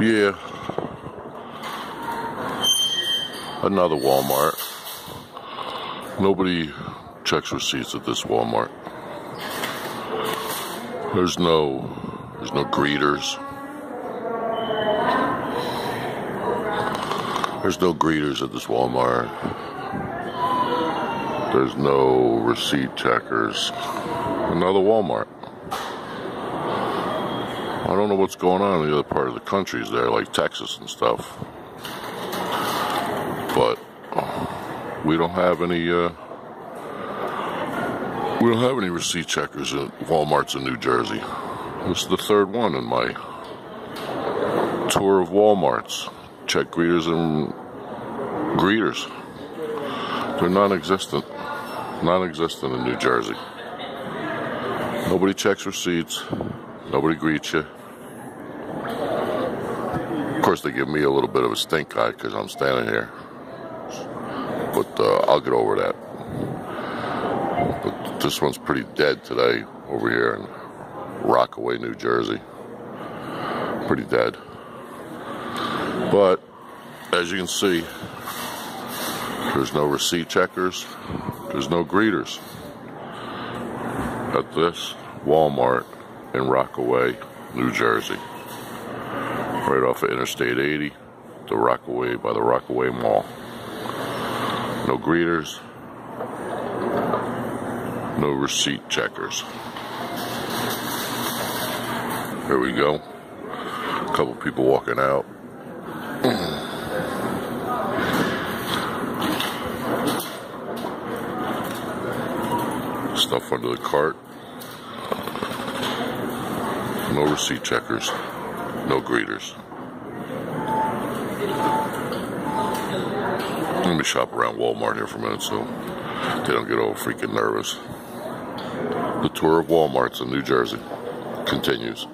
Yeah. Another Walmart. Nobody checks receipts at this Walmart. There's no there's no greeters. There's no greeters at this Walmart. There's no receipt checkers. Another Walmart. I don't know what's going on in the other part of the countries there, like Texas and stuff. But we don't have any. Uh, we don't have any receipt checkers at Walmart's in New Jersey. This is the third one in my tour of Walmarts. Check greeters and greeters. They're non-existent. Non-existent in New Jersey. Nobody checks receipts. Nobody greets you. Course, they give me a little bit of a stink eye because I'm standing here. But uh, I'll get over that. But this one's pretty dead today over here in Rockaway, New Jersey. Pretty dead. But as you can see, there's no receipt checkers, there's no greeters at this Walmart in Rockaway, New Jersey. Right off of Interstate 80, the Rockaway by the Rockaway Mall. No greeters, no receipt checkers. Here we go. A couple people walking out. Stuff under the cart. No receipt checkers. No greeters. Let me shop around Walmart here for a minute so they don't get all freaking nervous. The tour of Walmarts in New Jersey continues.